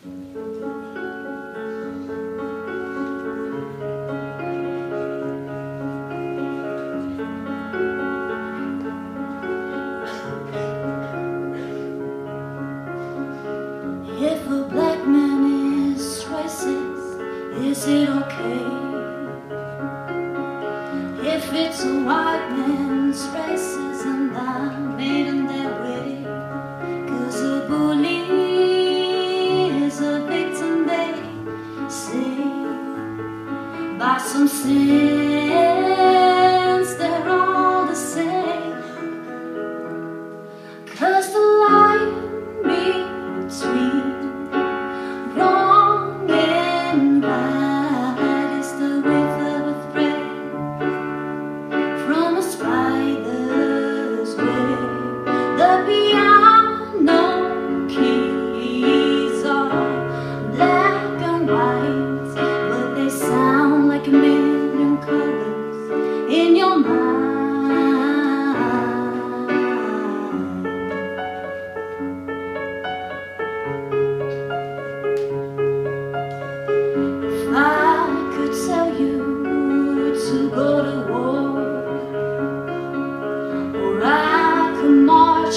If a black man is racist, is it okay? If it's a white man's by some sin.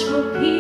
watch.